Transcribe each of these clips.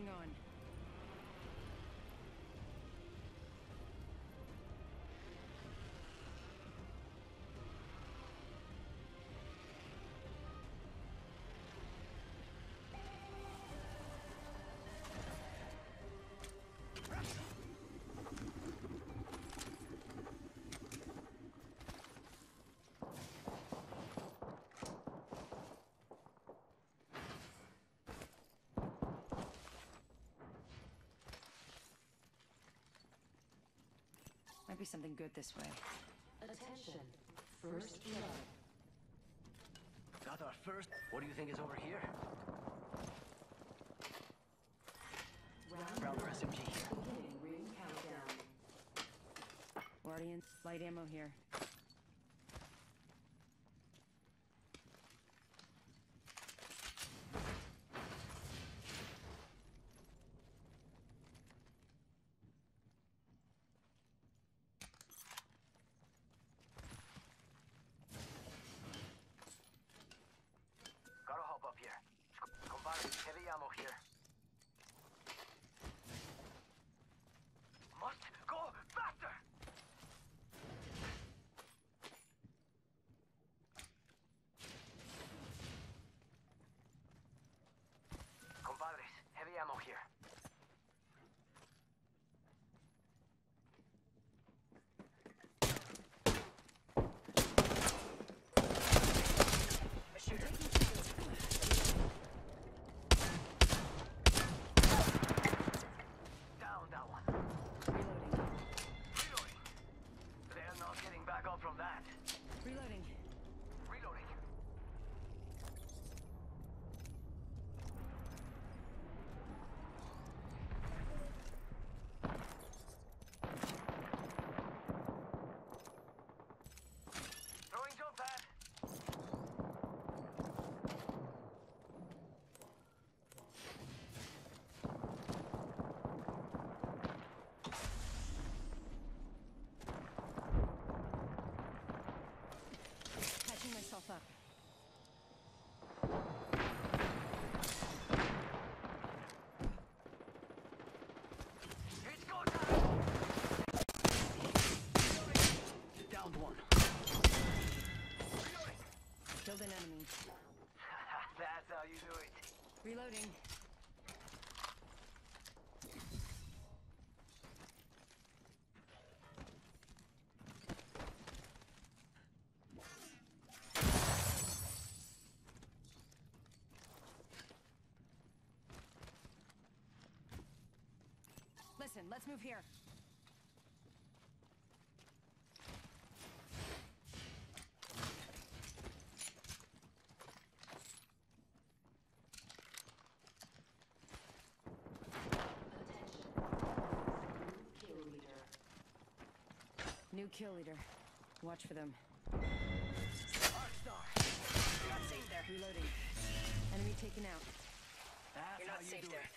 Hang on. Be something good this way. Attention. First blood. Got our first. What do you think is over here? Round Round one. SMG. Beginning ring countdown. Guardian, light ammo here. Reloading. Listen, let's move here. Attention. Kill leader. New kill leader. Watch for them. Arcstar. Not safe there. Reloading. Enemy taken out. That's You're how not you safe do there. it.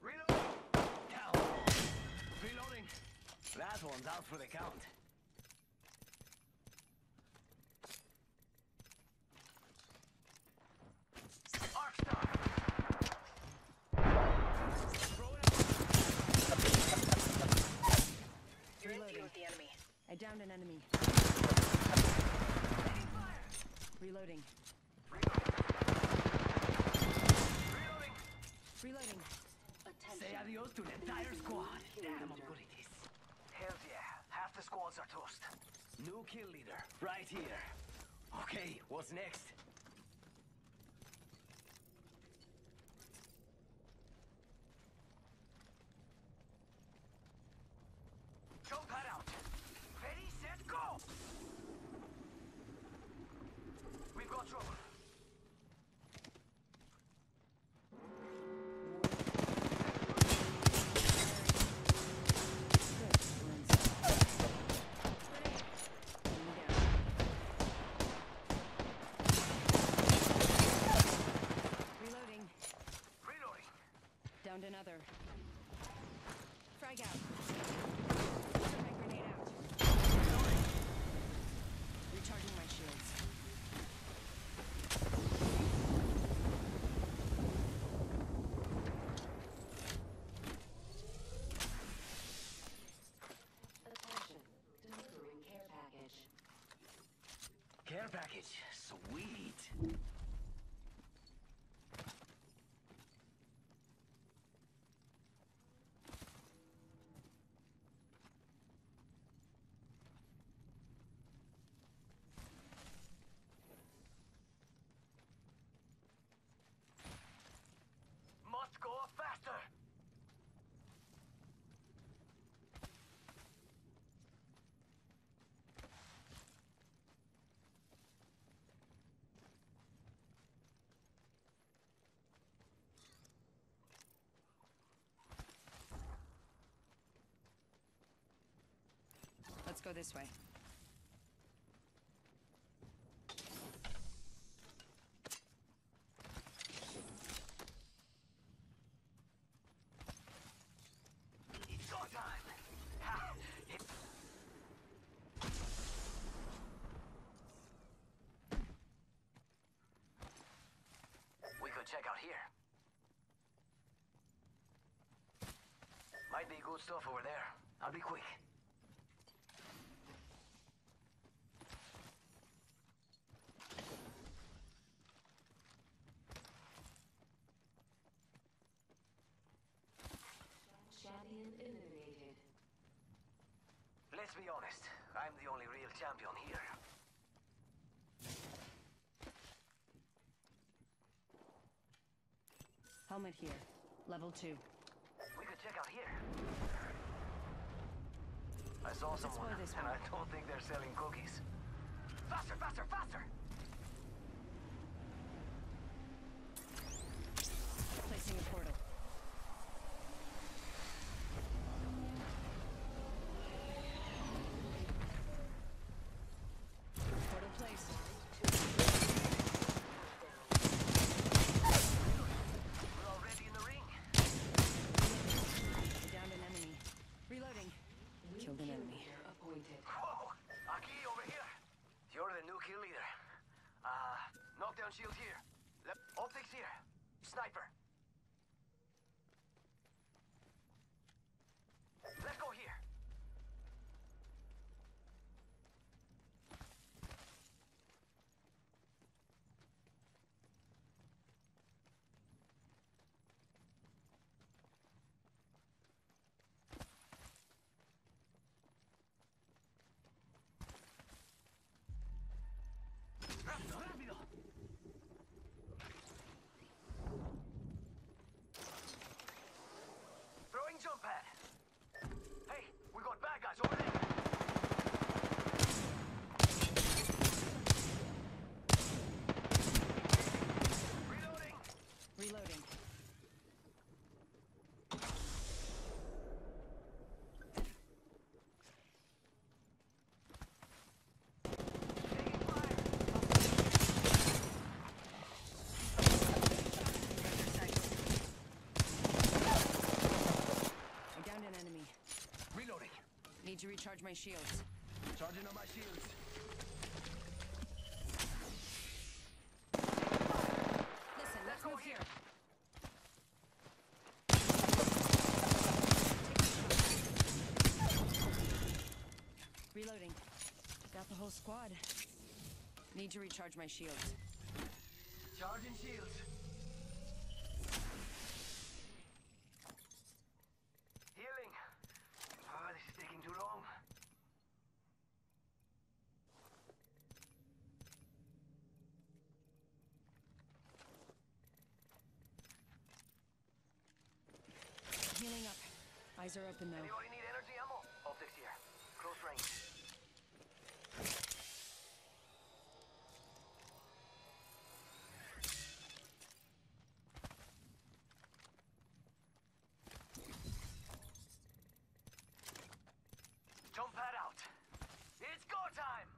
Reloading. Down. Reloading. That one's out for the count. Arcstar. Throw it You're in field with the enemy. I downed an enemy. Reloading. Reloading. Reloading. Attention. Say adios to the entire squad. Damn, how good it is. Hells yeah. Squads are toast. New kill leader. Right here. Okay, what's next? Jump pad out. Ready, set, go! We've got trouble. Reloading. Frag out. Thermite grenade out. Recharging my shields. Attention. Delivering care package. Care package. Sweet. Must go faster. Let's go this way. It's go time. Ha! We could check out here. Might be good stuff over there. I'll be quick. Champion eliminated. Let's be honest. I'm the only real champion here. Helmet here. Level 2. We could check out here. I saw Let's someone, and. I don't think they're selling cookies. Faster, faster, faster! Placing a. Portal placed. We're already in the ring. I downed an enemy. Reloading. Killed an enemy. Leader appointed. Whoa! Aki, over here. You're the new kill leader. Uh, knockdown shield here. Left optics here. Sniper. Let's go here. Rápido, rápido. Throwing jump pad. Hey, we got bad guys over there. Reloading. Reloading. Taking fire. I downed an enemy. Reloading. Need to recharge my shields. Charging on my shields. Listen, let's go move here. here. Reloading. Got the whole squad. Need to recharge my shields. Charging shields. Eyes are open though. Anybody need energy ammo? Optics here. Close range. Jump pad out. It's go time.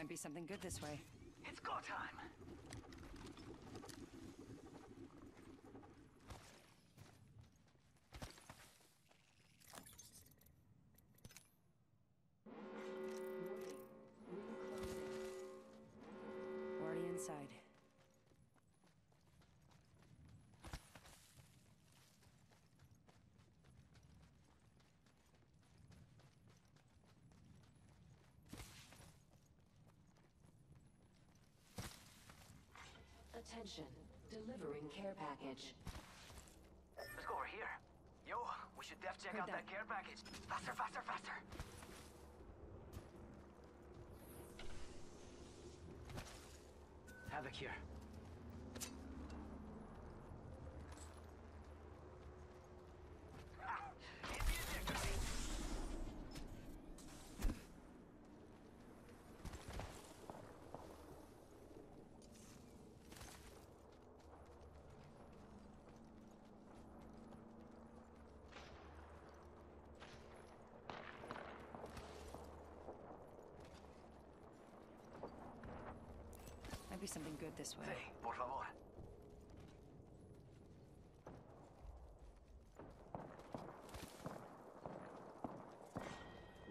Might be something good this way. It's go time. Attention. Delivering care package. Let's go over here. Yo, we should def check Heard out that. that. care package. Faster, faster, faster. Havoc here. Ah, hit the ejector seat. Might be something good this way. Sí, por favor.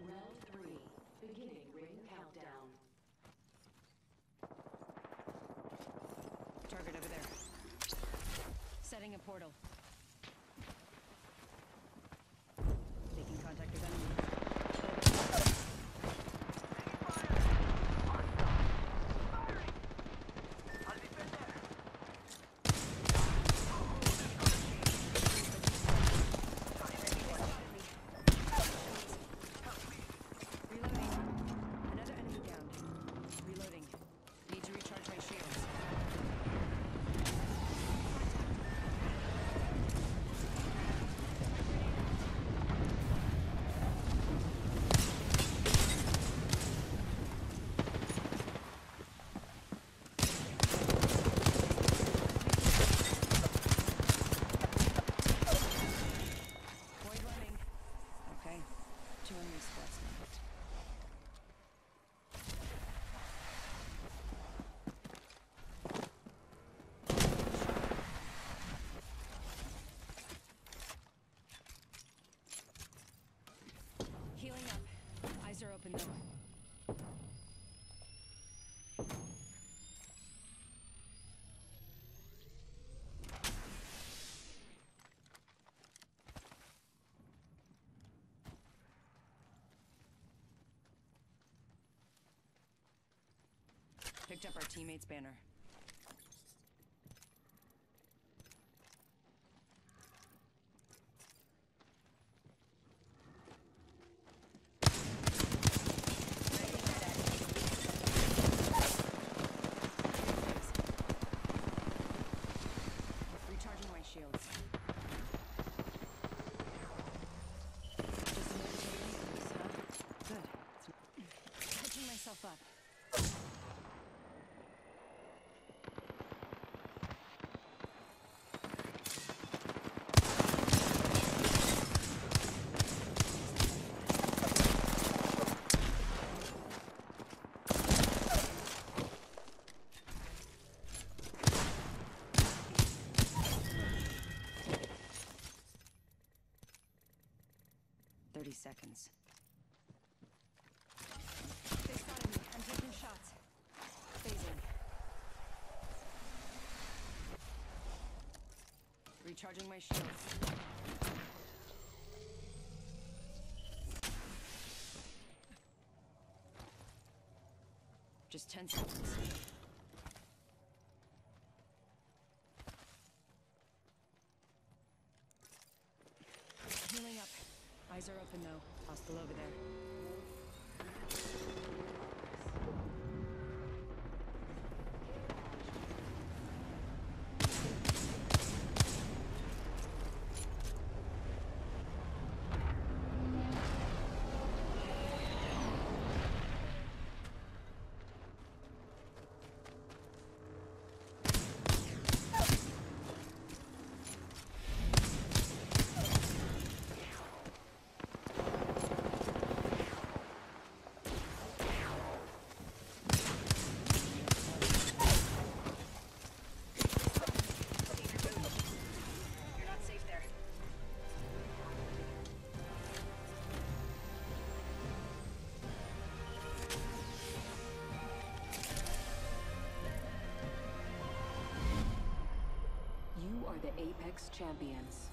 Round three. Beginning ring countdown. Target over there. Setting a portal. Making contact with enemy. I'll be right there. Reloading. Another enemy down. Reloading. Need to recharge my shields. Void running. Okay. Two enemy squads left. Healing up. Open though. Picked up our teammate's banner. Recharging my shields. Just another taking this, huh? Good. It's catching myself up. Thirty seconds. Recharging my shields. Just ten seconds. The Apex champions.